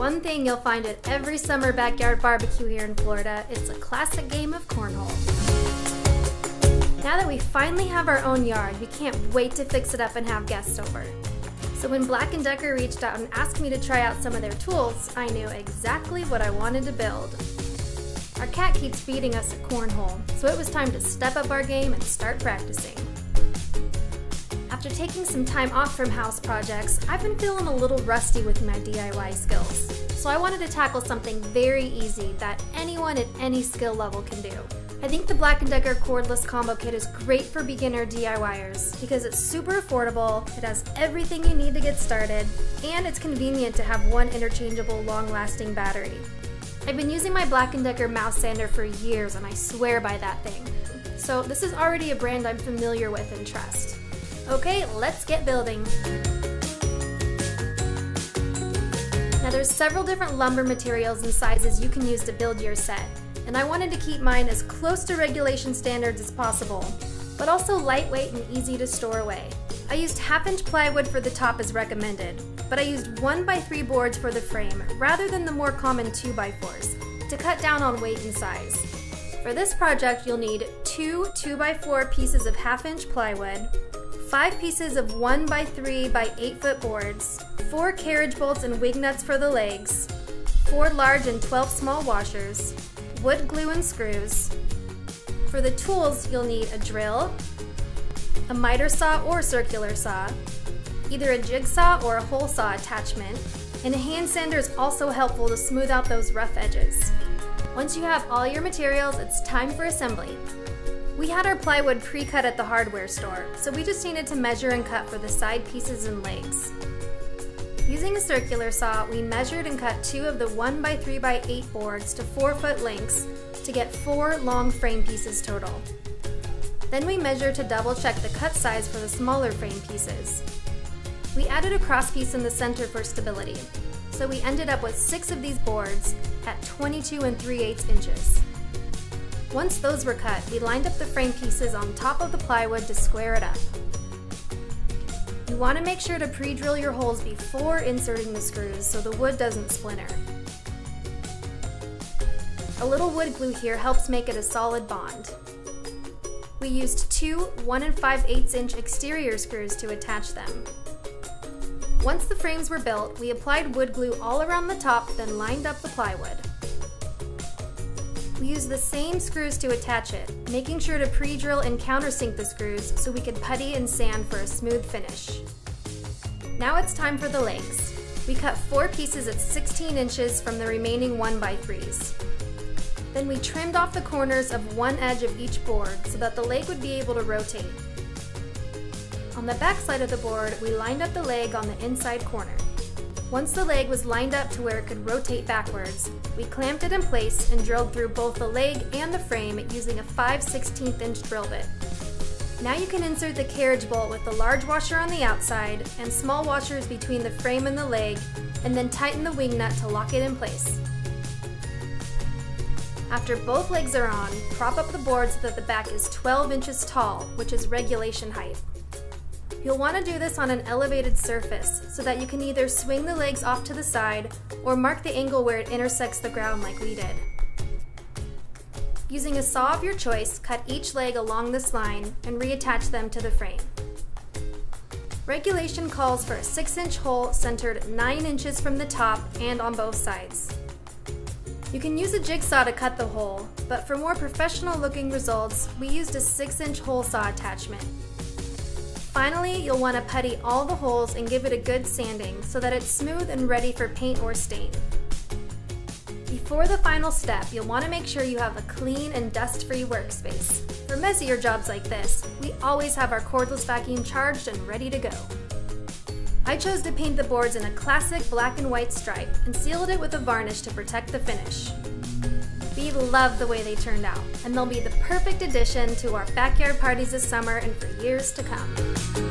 one thing you'll find at every summer backyard barbecue here in Florida. It's a classic game of cornhole. Now that we finally have our own yard, we can't wait to fix it up and have guests over. So when Black & Decker reached out and asked me to try out some of their tools, I knew exactly what I wanted to build. Our cat keeps beating us at cornhole, so it was time to step up our game and start practicing. After taking some time off from house projects, I've been feeling a little rusty with my DIY skills. So I wanted to tackle something very easy that anyone at any skill level can do. I think the Black & Decker cordless combo kit is great for beginner DIYers because it's super affordable, it has everything you need to get started, and it's convenient to have one interchangeable long-lasting battery. I've been using my Black & Decker mouse sander for years and I swear by that thing. So this is already a brand I'm familiar with and trust. Okay, let's get building. Now there's several different lumber materials and sizes you can use to build your set and I wanted to keep mine as close to regulation standards as possible, but also lightweight and easy to store away. I used half inch plywood for the top as recommended, but I used 1x3 boards for the frame rather than the more common 2x4s to cut down on weight and size. For this project, you'll need two 2x4 pieces of half inch plywood, five pieces of 1 by 3 by 8 foot boards, four carriage bolts and wing nuts for the legs, four large and 12 small washers, wood glue and screws. For the tools, you'll need a drill, a miter saw or circular saw, either a jigsaw or a hole saw attachment, and a hand sander is also helpful to smooth out those rough edges. Once you have all your materials, it's time for assembly. We had our plywood pre-cut at the hardware store, so we just needed to measure and cut for the side pieces and legs. Using a circular saw, we measured and cut two of the 1x3x8 boards to 4 foot lengths to get four long frame pieces total. Then we measured to double check the cut size for the smaller frame pieces. We added a cross piece in the center for stability, so we ended up with six of these boards at 22 and 3 8 inches. Once those were cut, we lined up the frame pieces on top of the plywood to square it up. You want to make sure to pre-drill your holes before inserting the screws so the wood doesn't splinter. A little wood glue here helps make it a solid bond. We used two 1 and 5 8 inch exterior screws to attach them. Once the frames were built, we applied wood glue all around the top, then lined up the plywood. We used the same screws to attach it, making sure to pre-drill and countersink the screws so we could putty and sand for a smooth finish. Now it's time for the legs. We cut four pieces at 16 inches from the remaining 1x3s. Then we trimmed off the corners of one edge of each board so that the leg would be able to rotate. On the back side of the board, we lined up the leg on the inside corner. Once the leg was lined up to where it could rotate backwards, we clamped it in place and drilled through both the leg and the frame using a 5 16 inch drill bit. Now you can insert the carriage bolt with the large washer on the outside and small washers between the frame and the leg, and then tighten the wing nut to lock it in place. After both legs are on, prop up the board so that the back is 12 inches tall, which is regulation height. You'll want to do this on an elevated surface so that you can either swing the legs off to the side or mark the angle where it intersects the ground like we did. Using a saw of your choice, cut each leg along this line and reattach them to the frame. Regulation calls for a 6 inch hole centered 9 inches from the top and on both sides. You can use a jigsaw to cut the hole, but for more professional looking results, we used a 6 inch hole saw attachment. Finally, you'll want to putty all the holes and give it a good sanding so that it's smooth and ready for paint or stain. Before the final step, you'll want to make sure you have a clean and dust-free workspace. For messier jobs like this, we always have our cordless vacuum charged and ready to go. I chose to paint the boards in a classic black and white stripe and sealed it with a varnish to protect the finish. We love the way they turned out, and they'll be the perfect addition to our backyard parties this summer and for years to come.